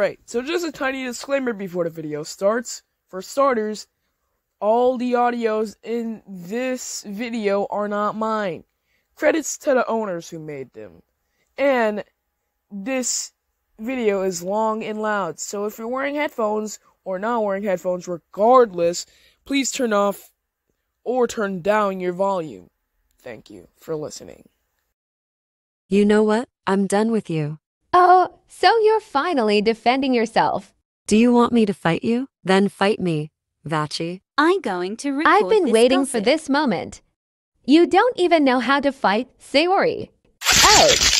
Alright, so just a tiny disclaimer before the video starts. For starters, all the audios in this video are not mine. Credits to the owners who made them. And this video is long and loud, so if you're wearing headphones or not wearing headphones, regardless, please turn off or turn down your volume. Thank you for listening. You know what? I'm done with you. Oh, so you're finally defending yourself. Do you want me to fight you? Then fight me, Vachi. I'm going to record I've been this waiting for this moment. You don't even know how to fight Sayori. Ouch!